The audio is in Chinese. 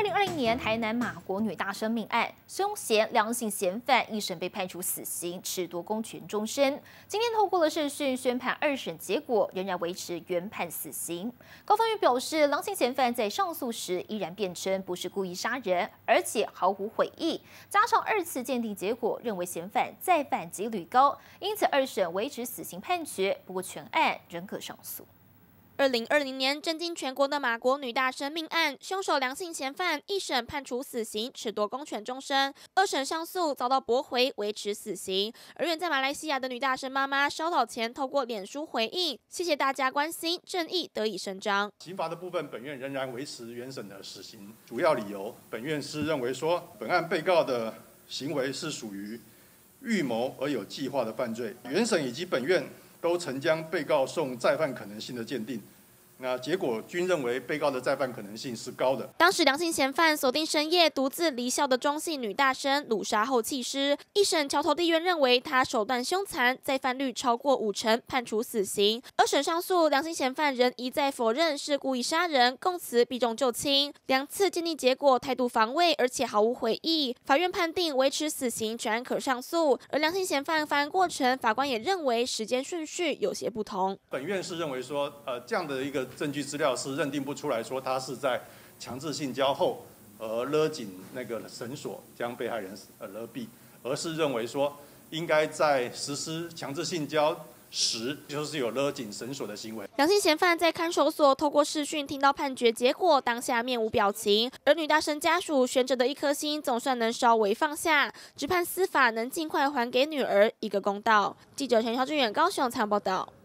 二零二零年台南马国女大生命案，凶嫌梁姓嫌犯一审被判处死刑，褫夺公权终身。今天透过了审讯宣判二审结果，仍然维持原判死刑。高方玉表示，梁姓嫌犯在上诉时依然辩称不是故意杀人，而且毫无悔意。加上二次鉴定结果认为嫌犯再犯几率高，因此二审维持死刑判决。不过全案仍可上诉。二零二零年震惊全国的马国女大生命案，凶手梁姓嫌犯一审判处死刑，褫夺公权终身；二审上诉遭到驳回，维持死刑。而远在马来西亚的女大生妈妈稍早前透过脸书回应：“谢谢大家关心，正义得以伸张。”刑罚的部分，本院仍然维持原审的死刑。主要理由，本院是认为说，本案被告的行为是属于预谋而有计划的犯罪。原审以及本院。都曾将被告送再犯可能性的鉴定。那结果均认为被告的再犯可能性是高的。当时梁姓嫌犯锁定深夜独自离校的中姓女大生，掳杀后弃尸。一审桥头地院认为他手段凶残，再犯率超过五成，判处死刑。二审上诉，梁姓嫌犯仍一再否认是故意杀人，供词避重就轻。两次鉴定结果态度防卫，而且毫无悔意。法院判定维持死刑，全案可上诉。而梁姓嫌犯犯案过程，法官也认为时间顺序有些不同。本院是认为说，呃，这样的一个。证据资料是认定不出来说他是在强制性交后而勒紧那个绳索将被害人呃勒毙，而是认为说应该在实施强制性交时就是有勒紧绳索的行为。两性嫌犯在看守所透过视讯听到判决结果，当下面无表情，而女大生家属悬着的一颗心总算能稍微放下，只盼司法能尽快还给女儿一个公道。记者陈晓志远高雄采访报道。